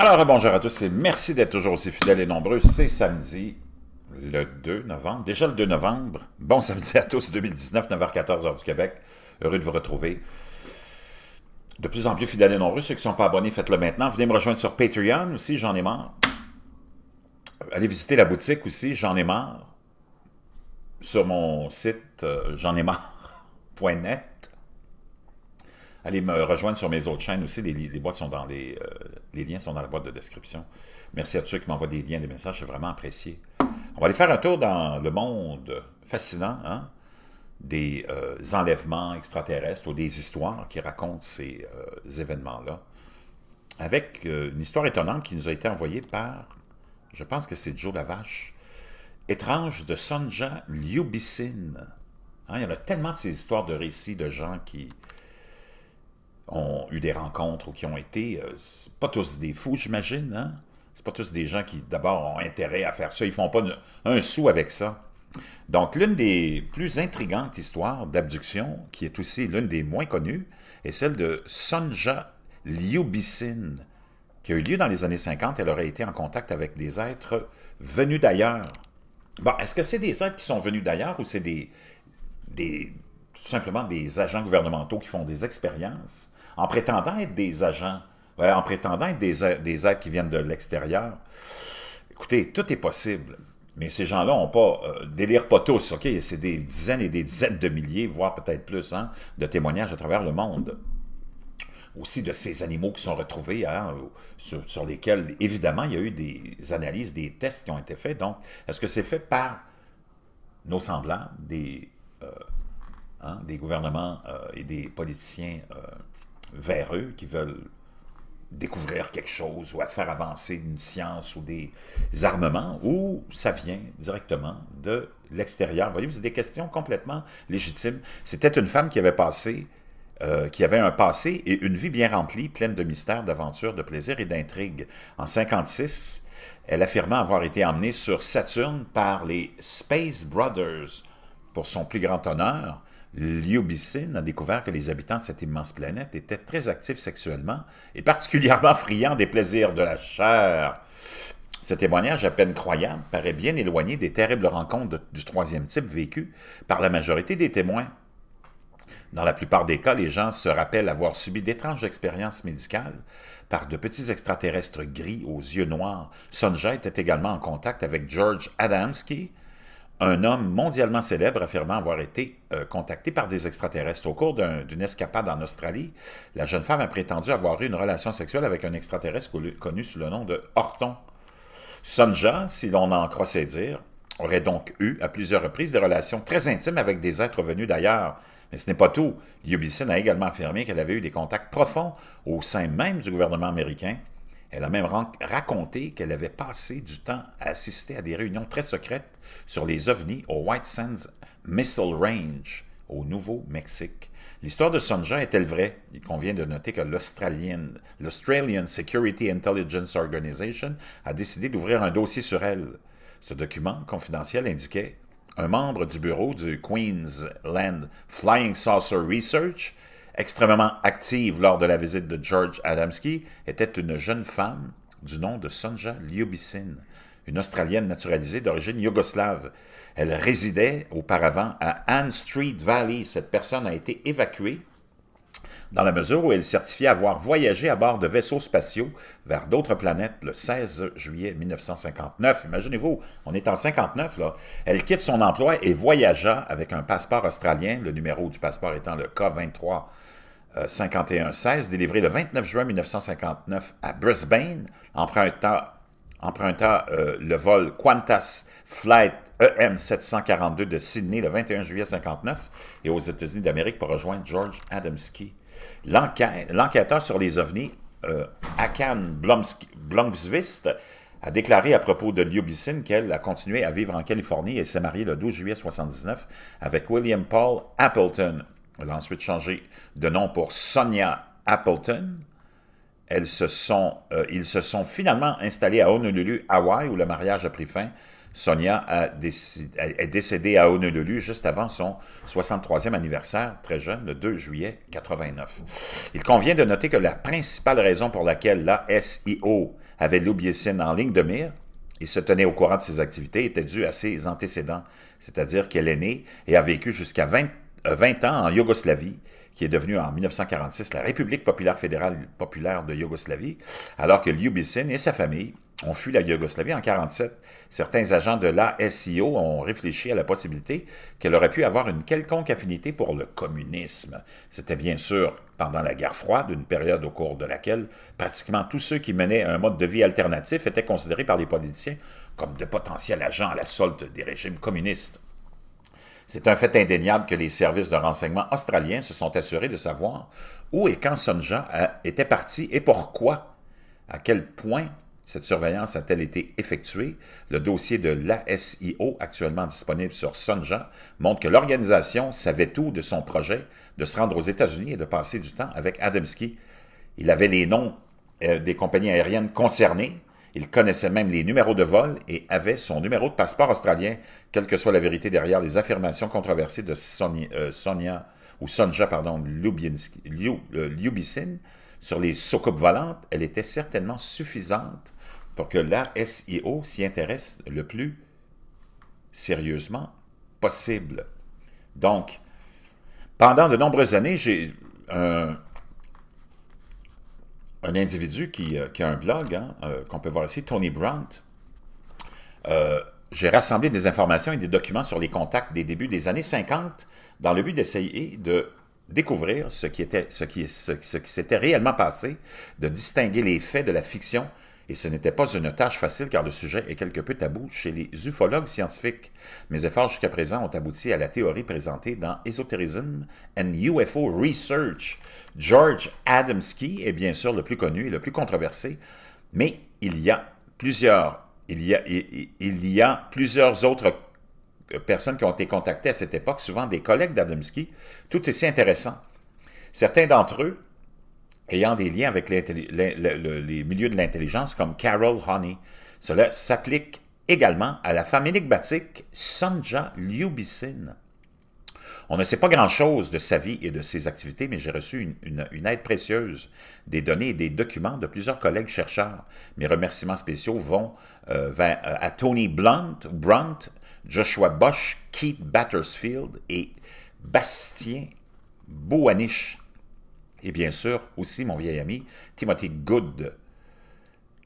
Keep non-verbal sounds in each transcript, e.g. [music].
Alors, bonjour à tous et merci d'être toujours aussi fidèles et nombreux. C'est samedi, le 2 novembre, déjà le 2 novembre. Bon samedi à tous, 2019, 9h14, heure du Québec. Heureux de vous retrouver. De plus en plus fidèles et nombreux. Ceux qui ne sont pas abonnés, faites-le maintenant. Venez me rejoindre sur Patreon aussi, j'en ai marre. Allez visiter la boutique aussi, j'en ai marre. Sur mon site, euh, j'en ai marre.net. [laughs] Allez me rejoindre sur mes autres chaînes aussi. Les, boîtes sont dans les, euh, les liens sont dans la boîte de description. Merci à tous ceux qui m'envoient des liens, des messages, c'est vraiment apprécié. On va aller faire un tour dans le monde fascinant hein, des euh, enlèvements extraterrestres ou des histoires qui racontent ces euh, événements-là. Avec une histoire étonnante qui nous a été envoyée par, je pense que c'est Joe Lavache, étrange de Sonja Liubicin. Hein, il y en a tellement de ces histoires de récits de gens qui, ont eu des rencontres ou qui ont été, euh, pas tous des fous, j'imagine, hein? C'est pas tous des gens qui, d'abord, ont intérêt à faire ça. Ils font pas un sou avec ça. Donc, l'une des plus intrigantes histoires d'abduction, qui est aussi l'une des moins connues, est celle de Sonja Liubicin, qui a eu lieu dans les années 50. Elle aurait été en contact avec des êtres venus d'ailleurs. Bon, est-ce que c'est des êtres qui sont venus d'ailleurs ou c'est des, des, tout simplement des agents gouvernementaux qui font des expériences? En prétendant être des agents, en prétendant être des, des êtres qui viennent de l'extérieur. Écoutez, tout est possible. Mais ces gens-là n'ont pas, euh, délire pas tous, OK? C'est des dizaines et des dizaines de milliers, voire peut-être plus, hein, de témoignages à travers le monde. Aussi de ces animaux qui sont retrouvés, hein, sur, lesquels, évidemment, il y a eu des analyses, des tests qui ont été faits. Donc, est-ce que c'est fait par nos semblables, des, euh, hein, des gouvernements euh, et des politiciens vers eux qui veulent découvrir quelque chose ou à faire avancer une science ou des armements, ou ça vient directement de l'extérieur. Voyez, c'est des questions complètement légitimes. C'était une femme qui avait passé, euh, qui avait un passé et une vie bien remplie, pleine de mystères, d'aventures, de plaisirs et d'intrigues. En 56, elle affirmait avoir été emmenée sur Saturne par les Space Brothers pour son plus grand honneur. Liubicine a découvert que les habitants de cette immense planète étaient très actifs sexuellement et particulièrement [laughs] friands des plaisirs de la chair. Ce témoignage à peine croyable paraît bien éloigné des terribles rencontres du troisième type vécues par la majorité des témoins. Dans la plupart des cas, les gens se rappellent avoir subi d'étranges expériences médicales par de petits extraterrestres gris aux yeux noirs. Sonja était également en contact avec George Adamski, un homme mondialement célèbre affirmant avoir été euh, contacté par des extraterrestres. Au cours d'une escapade en Australie, la jeune femme a prétendu avoir eu une relation sexuelle avec un extraterrestre connu sous le nom de Horton. Sonja, si l'on en croit ses dires, aurait donc eu à plusieurs reprises des relations très intimes avec des êtres venus d'ailleurs. Mais ce n'est pas tout. Liubicin a également affirmé qu'elle avait eu des contacts profonds au sein même du gouvernement américain elle a même raconté qu'elle avait passé du temps à assister à des réunions très secrètes sur les ovnis au White Sands Missile Range, au Nouveau-Mexique. L'histoire de Sonja est-elle vraie? Il convient de noter que l'Australian Security Intelligence Organization a décidé d'ouvrir un dossier sur elle. Ce document confidentiel indiquait un membre du bureau du Queensland Flying Saucer Research extrêmement active lors de la visite de George Adamski, était une jeune femme du nom de Sonja Liubicin, une Australienne naturalisée d'origine yougoslave. Elle résidait auparavant à Ann Street Valley. Cette personne a été évacuée dans la mesure où elle certifiait avoir voyagé à bord de vaisseaux spatiaux vers d'autres planètes le 16 juillet 1959. Imaginez-vous, on est en 59 là. Elle quitte son emploi et voyagea avec un passeport australien, le numéro du passeport étant le K23 5116, délivré le 29 juin 1959 à Brisbane, empruntant, euh, le vol Qantas Flight EM742 de Sydney le 21 juillet 59 et aux États-Unis d'Amérique pour rejoindre George Adamski. L'enquêteur sur les ovnis, euh, Akan Blomqvist, a déclaré à propos de Liubicin qu'elle a continué à vivre en Californie et s'est mariée le 12 juillet 1979 avec William Paul Appleton, elle a ensuite changé de nom pour Sonia Appleton. euh, ils se sont finalement installés à Honolulu, Hawaï, où le mariage a pris fin. Sonia est décédée à Honolulu juste avant son 63e anniversaire, très jeune, le 2 juillet 89. Il convient de noter que la principale raison pour laquelle la SIO avait l'Oubiesine en ligne de mire et se tenait au courant de ses activités était due à ses antécédents, c'est-à-dire qu'elle est née et a vécu jusqu'à 20, 20 ans en Yougoslavie, qui est devenue en 1946 la République populaire fédérale populaire de Yougoslavie, alors que Ljubicin et sa famille ont fui la Yougoslavie en 1947. Certains agents de l'ASIO ont réfléchi à la possibilité qu'elle aurait pu avoir une quelconque affinité pour le communisme. C'était bien sûr pendant la guerre froide, une période au cours de laquelle pratiquement tous ceux qui menaient un mode de vie alternatif étaient considérés par les politiciens comme de potentiels agents à la solde des régimes communistes. C'est un fait indéniable que les services de renseignement australiens se sont assurés de savoir où et quand Sonja était parti et pourquoi, à quel point cette surveillance a-t-elle été effectuée? Le dossier de l'ASIO, actuellement disponible sur Sonja, montre que l'organisation savait tout de son projet de se rendre aux États-Unis et de passer du temps avec Adamski. Il avait les noms euh, des compagnies aériennes concernées, il connaissait même les numéros de vol et avait son numéro de passeport australien, quelle que soit la vérité derrière les affirmations controversées de euh, Sonia, ou Sonja, pardon, Lubicin sur les soucoupes volantes, elle était certainement suffisante pour que la SIO s'y intéresse le plus sérieusement possible. Donc, pendant de nombreuses années, j'ai un, un individu qui, euh, qui, a un blog, hein, euh, qu'on peut voir ici, Tony Brandt, euh, j'ai rassemblé des informations et des documents sur les contacts des débuts des années 50 dans le but d'essayer de découvrir ce qui s'était réellement passé, de distinguer les faits de la fiction et ce n'était pas une tâche facile car le sujet est quelque peu tabou chez les ufologues scientifiques. Mes efforts jusqu'à présent ont abouti à la théorie présentée dans Esoterism and UFO Research. George Adamski est bien sûr le plus connu et le plus controversé, mais il y a plusieurs, il y a, y a plusieurs autres personnes qui ont été contactées à cette époque, souvent des collègues d'Adamski, tout aussi intéressant. Certains d'entre eux ayant des liens avec les milieux de l'intelligence comme Carol Honey. Cela s'applique également à la femme énigmatique Sonja Lyubicin. On ne sait pas grand-chose de sa vie et de ses activités, mais j'ai reçu une, aide précieuse, des données et des documents de plusieurs collègues chercheurs. Mes remerciements spéciaux vont euh, euh, à Tony Blunt, Brunt, Joshua Bosch, Keith Battersfield et Bastien Bouaniche et bien sûr aussi mon vieil ami Timothy Good,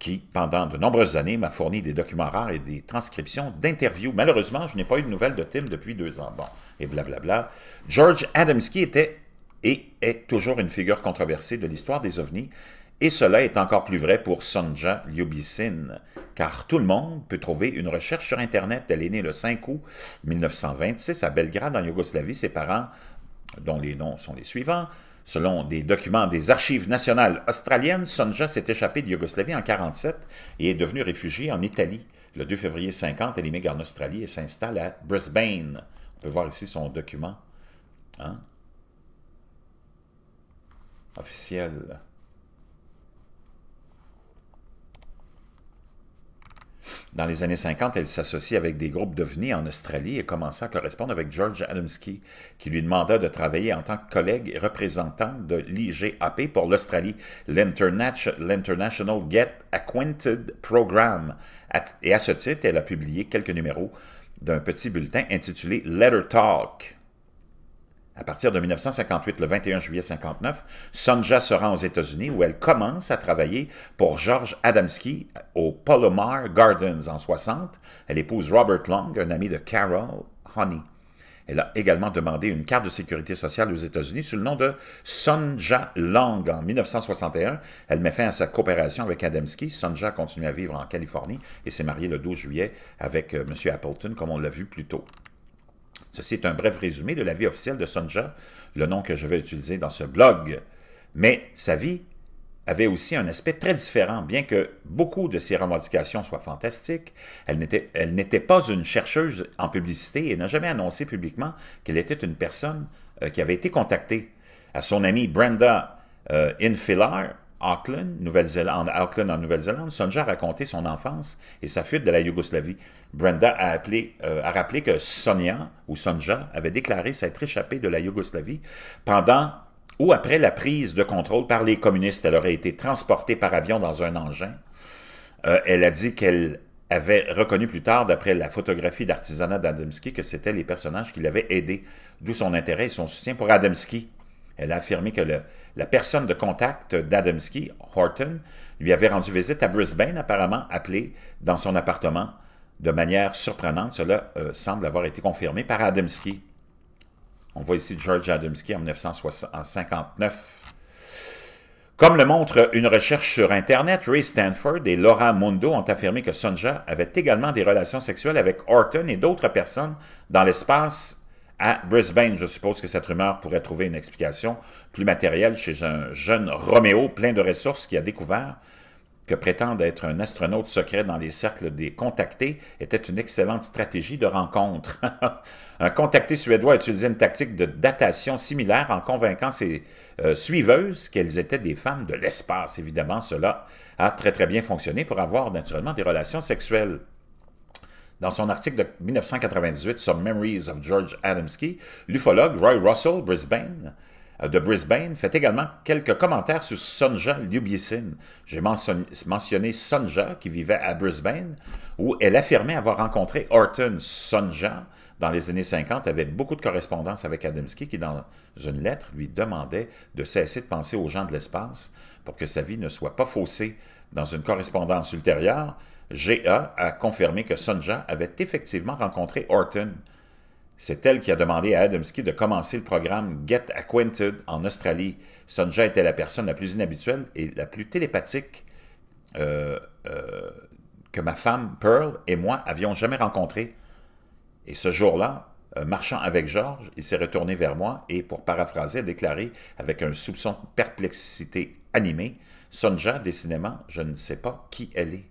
qui, pendant de nombreuses années, m'a fourni des documents rares et des transcriptions d'interviews. Malheureusement, je n'ai pas eu de nouvelles de Tim depuis deux ans. Bon, et blablabla. George Adamski était et est toujours une figure controversée de l'histoire des ovnis, et cela est encore plus vrai pour Sonja Lyubicin, car tout le monde peut trouver une recherche sur Internet. Elle est née le 5 août 1926 à Belgrade, en Yougoslavie. Ses parents, dont les noms sont les suivants, Selon des documents des archives nationales australiennes, Sonja s'est échappée de Yougoslavie en 1947 et est devenue réfugiée en Italie. Le 2 février 50, elle émigre en Australie et s'installe à Brisbane. On peut voir ici son document hein, officiel. Dans les années 50, elle s'associe avec des groupes d'OVNI en Australie et commença à correspondre avec George Adamski, qui lui demanda de travailler en tant que collègue et représentant de l'IGAP pour l'Australie, l'International Get Acquainted Program. Et à ce titre, elle a publié quelques numéros d'un petit bulletin intitulé Letter Talk, à partir de 1958, le 21 juillet 59, Sonja se rend aux États-Unis où elle commence à travailler pour George Adamski au Palomar Gardens en 60. Elle épouse Robert Long, un ami de Carol Honey. Elle a également demandé une carte de sécurité sociale aux États-Unis sous le nom de Sonja Long. En 1961, elle met fin à sa coopération avec Adamski. Sonja continue à vivre en Californie et s'est mariée le 12 juillet avec euh, M. Appleton, comme on l'a vu plus tôt. Ceci est un bref résumé de la vie officielle de Sonja, le nom que je vais utiliser dans ce blog. Mais sa vie avait aussi un aspect très différent. Bien que beaucoup de ses revendications soient fantastiques, elle n'était pas une chercheuse en publicité et n'a jamais annoncé publiquement qu'elle était une personne euh, qui avait été contactée. À son amie Brenda euh, Infilar, Auckland, Nouvelle-Zélande, en Nouvelle-Zélande, Sonja a raconté son enfance et sa fuite de la Yougoslavie. Brenda euh, a rappelé que Sonia, ou Sonja, avait déclaré s'être échappée de la Yougoslavie pendant ou après la prise de contrôle par les communistes. Elle aurait été transportée par avion dans un engin. Euh, elle a dit qu'elle avait reconnu plus tard, d'après la photographie d'artisanat d'Adamski, que c'était les personnages qui l'avaient aidé, d'où son intérêt et son soutien pour Adamski. Elle a affirmé que la personne de contact d'Adamski, Horton, lui avait rendu visite à Brisbane, apparemment appelé dans son appartement de manière surprenante. Cela euh, semble avoir été confirmé par Adamski. On voit ici George Adamski en 1959. Comme le montre une recherche sur Internet, Ray Stanford et Laura Mundo ont affirmé que Sonja avait également des relations sexuelles avec Horton et d'autres personnes dans l'espace à Brisbane. Je suppose que cette rumeur pourrait trouver une explication plus matérielle chez un jeune Roméo plein de ressources qui a découvert que prétendre être un astronaute secret dans les cercles des contactés était une excellente stratégie de rencontre. [laughs] un contacté suédois utilisé une tactique de datation similaire en convainquant ses euh, suiveuses qu'elles étaient des femmes de l'espace. Évidemment, cela a très très bien fonctionné pour avoir naturellement des relations sexuelles. Dans son article de 1998 sur Memories of George Adamski, l'ufologue Roy Russell Brisbane, euh, de Brisbane fait également quelques commentaires sur Sonja Lyubisin. J'ai mentionné Sonja qui vivait à Brisbane, où elle affirmait avoir rencontré Horton Sonja dans les années 50, avait beaucoup de correspondance avec Adamski, qui dans une lettre lui demandait de cesser de penser aux gens de l'espace pour que sa vie ne soit pas faussée. Dans une correspondance ultérieure, GA a confirmé que Sonja avait effectivement rencontré Horton. C'est elle qui a demandé à Adamski de commencer le programme Get Acquainted en Australie. Sonja était la personne la plus inhabituelle et la plus télépathique euh, euh, que ma femme Pearl et moi avions jamais rencontrée. Et ce jour-là, euh, marchant avec Georges, il s'est retourné vers moi et, pour paraphraser, a déclaré avec un soupçon de perplexité animée Sonja, décidément, je ne sais pas qui elle est.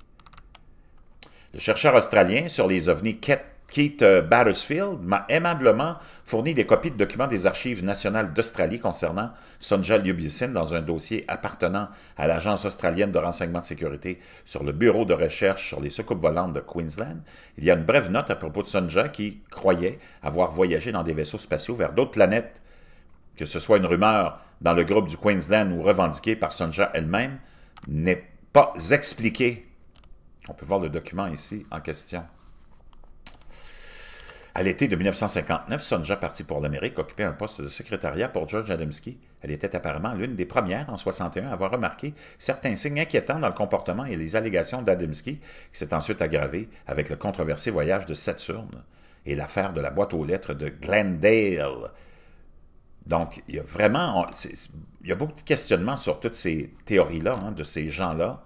Le chercheur australien sur les ovnis Keith euh, Battersfield m'a aimablement fourni des copies de documents des Archives nationales d'Australie concernant Sonja Lyubisin dans un dossier appartenant à l'Agence australienne de renseignement de sécurité sur le Bureau de recherche sur les soucoupes volantes de Queensland. Il y a une brève note à propos de Sonja qui croyait avoir voyagé dans des vaisseaux spatiaux vers d'autres planètes. Que ce soit une rumeur dans le groupe du Queensland ou revendiquée par Sonja elle-même, n'est pas expliquée on peut voir le document ici en question. À l'été de 1959, Sonja partit pour l'Amérique, occupait un poste de secrétariat pour George Adamski. Elle était apparemment l'une des premières en 61 à avoir remarqué certains signes inquiétants dans le comportement et les allégations d'Adamski, qui s'est ensuite aggravé avec le controversé voyage de Saturne et l'affaire de la boîte aux lettres de Glendale. Donc, il y a vraiment il y a beaucoup de questionnements sur toutes ces théories-là, hein, de ces gens-là.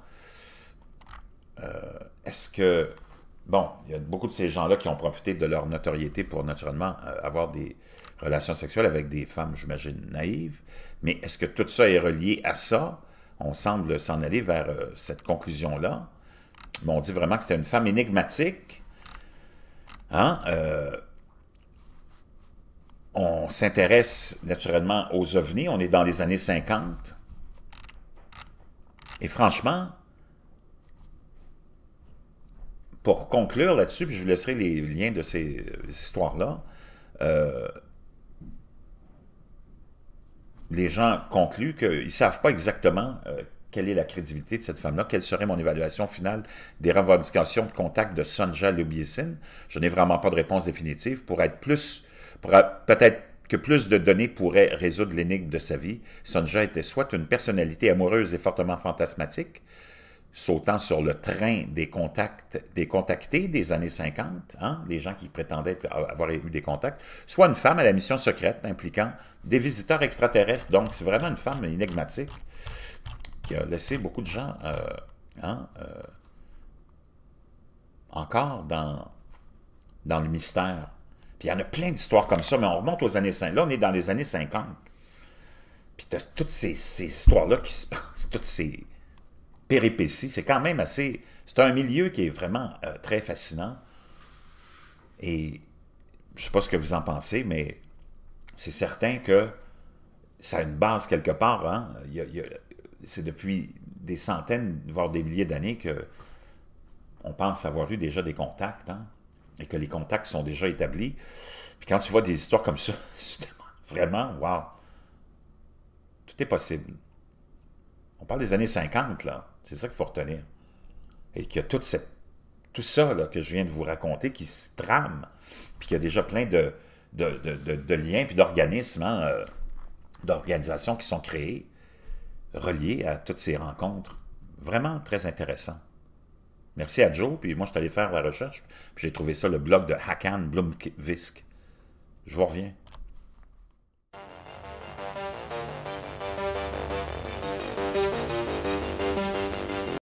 Euh, est-ce que, bon, il y a beaucoup de ces gens-là qui ont profité de leur notoriété pour naturellement euh, avoir des relations sexuelles avec des femmes, j'imagine, naïves, mais est-ce que tout ça est relié à ça? On semble s'en aller vers euh, cette conclusion-là. Mais on dit vraiment que c'était une femme énigmatique. Hein? on s'intéresse naturellement aux ovnis. On est dans les années 50. Et franchement, pour conclure là-dessus, puis je vous laisserai les liens de ces euh, histoires-là, euh, les gens concluent qu'ils ne savent pas exactement euh, quelle est la crédibilité de cette femme-là, quelle serait mon évaluation finale des revendications de contact de Sonja Lubisin. Je n'ai vraiment pas de réponse définitive. Pour être plus, peut-être que plus de données pourraient résoudre l'énigme de sa vie, Sonja était soit une personnalité amoureuse et fortement fantasmatique, sautant sur le train des contacts, des contactés des années 50, hein, les gens qui prétendaient avoir eu des contacts, soit une femme à la mission secrète impliquant des visiteurs extraterrestres. Donc, c'est vraiment une femme énigmatique qui a laissé beaucoup de gens euh, hein, euh, encore dans, dans le mystère. Puis il y en a plein d'histoires comme ça, mais on remonte aux années 50. Là, on est dans les années 50. Puis tu as toutes ces, ces histoires-là qui se passent, toutes ces péripéties. C'est quand même assez... C'est un milieu qui est vraiment euh, très fascinant. Et je ne sais pas ce que vous en pensez, mais c'est certain que ça a une base quelque part. Hein? C'est depuis des centaines, voire des milliers d'années que on pense avoir eu déjà des contacts, hein, et que les contacts sont déjà établis. Puis quand tu vois des histoires comme ça, [laughs] vraiment, wow, tout est possible. On parle des années 50, là. C'est ça qu'il faut retenir. Et qu'il y a tout ça que je viens de vous raconter qui se trame, puis qu'il y a déjà plein de, liens, puis d'organismes, hein, euh, d'organisations qui sont créées, reliées à toutes ces rencontres. Vraiment très intéressant. Merci à Joe, puis moi je suis allé faire la recherche, puis j'ai trouvé ça le blog de Hakan Blomvisk. Je vous reviens.